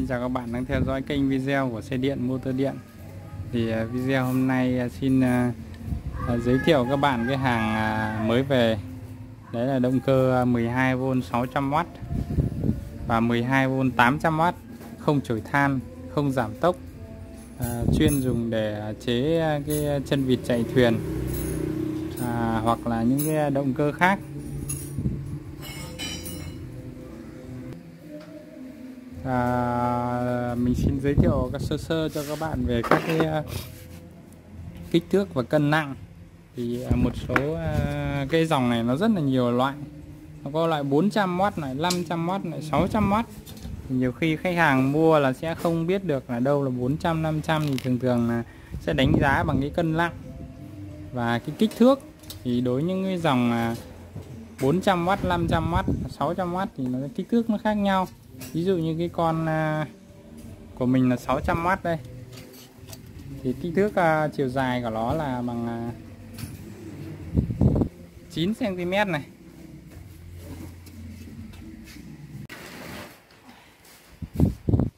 xin chào các bạn đang theo dõi kênh video của xe điện motor điện. Thì à, video hôm nay à, xin à, giới thiệu các bạn cái hàng mới về. Đấy là động cơ 12V 600W và 12V 800W không chổi than không giảm tốc chuyên dùng để chế cái chân vịt chạy thuyền à, hoặc là những cái động cơ khác. À, mình xin giới thiệu các sơ sơ cho các bạn về các cái uh, kích thước và cân nặng. Thì uh, một số uh, cái dòng này nó rất là nhiều loại. Nó có loại 400W này 500W này 600W thì nhiều khi khách hàng mua là sẽ không biết được là đâu là 400 500 thì thường thường là sẽ đánh giá bằng cái cân nặng. Và cái kích thước thì đối với những cái dòng 400W 500W 600W thì nó kích thước nó khác nhau ví dụ như cái con à, của mình là 600W đây. Thì kích thước à, chiều dài của nó là bằng à, 9cm này.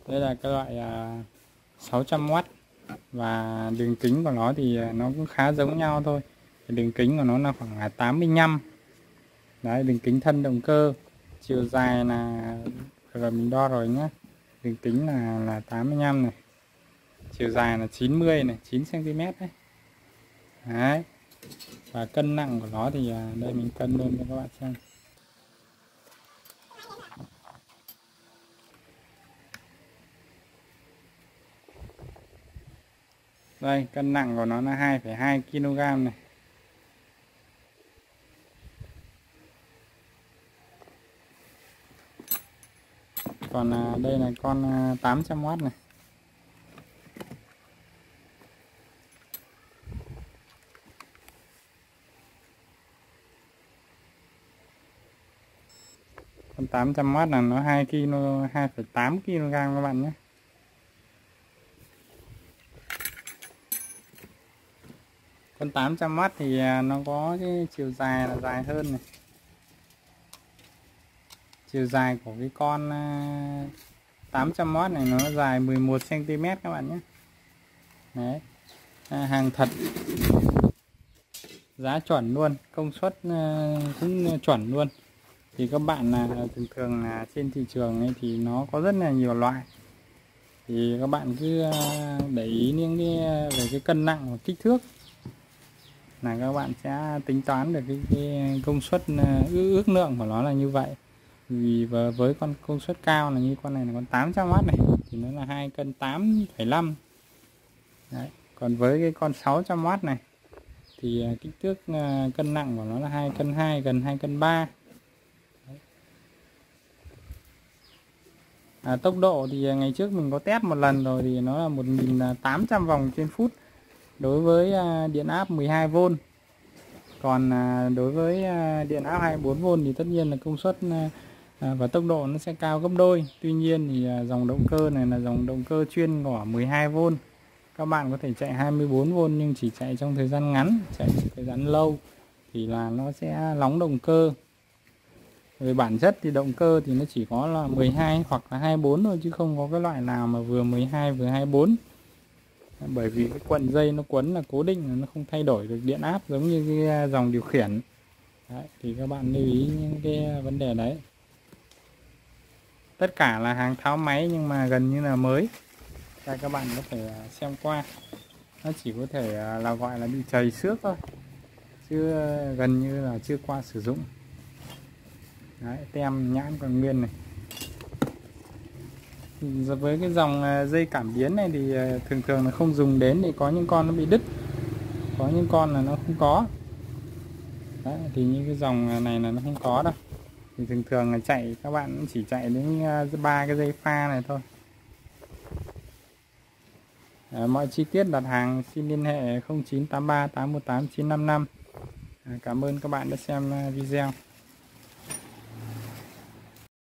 Đây là cái loại 600W và đường kính của nó thì nó cũng khá giống nhau thôi. Đường kính của nó là khoảng 85 đấy, đường kính thân động cơ, chiều dài là rồi mình đo rồi nhé đường kính là là 85 này. Chiều dài là 90 này 9 cm đấy. Đấy. Và cân nặng của nó thì à, đây mình cân luôn cho các bạn xem. Đây cân nặng của nó là 2,2 kg này. Còn à, đây là con à, 800W này. Con 800W là nó 2 kg 2,8 kg các bạn nhé. Con 800W thì à, nó có cái chiều dài là dài hơn này chiều dài của cái con à, 800W này nó dài 11 cm các bạn nhé. Đấy. À, hàng thật. Giá chuẩn luôn công suất à, cũng chuẩn luôn. Thì các bạn là thường thường là trên thị trường ấy thì nó có rất là nhiều loại. Thì các bạn cứ à, để ý những cái à, về cái cân nặng và kích thước là các bạn sẽ tính toán được cái, cái công suất ước lượng của nó là như vậy vì với con công suất cao là như con này là con 800W này thì nó là hai cân 8,5 Đấy. còn với cái con 600W này thì à, kích thước à, cân nặng của nó là hai cân 2 gần 2 cân 3 À, tốc độ thì à, ngày trước mình có test một lần rồi thì nó là 1.800 vòng trên phút đối với điện áp 12V còn đối với điện áp 24V thì tất nhiên là công suất à, và tốc độ nó sẽ cao gấp đôi. Tuy nhiên thì à, dòng động cơ này là dòng động cơ chuyên ngỏ 12V các bạn có thể chạy 24V nhưng chỉ chạy trong thời gian ngắn chạy thời gian lâu thì là nó sẽ nóng động cơ. Về bản chất thì động cơ thì nó chỉ có là 12 hoặc là 24 thôi chứ không có cái loại nào mà vừa 12 vừa 24 à, bởi vì cái quần dây nó quấn là cố định nó không thay đổi được điện áp giống như cái à, dòng điều khiển. Đấy, thì các bạn lưu ý những cái vấn đề đấy tất cả là hàng tháo máy nhưng mà gần như là mới. Đây các bạn có thể à, xem qua. Nó chỉ có thể à, là gọi là bị chảy xước thôi chứ ờ, gần như là chưa qua sử dụng. Đấy, tem nhãn còn nguyên này. Với cái dòng à, dây cảm biến này thì thường thường là không dùng đến thì có những con nó bị đứt. Có những con là nó không có. Đấy, thì những cái dòng này là nó không có đâu thì thường thường là chạy các bạn chỉ chạy đến à, ba cái dây pha này thôi. À, mọi chi tiết đặt hàng xin liên hệ 0983 818 955 à, cảm ơn các bạn đã xem à, video.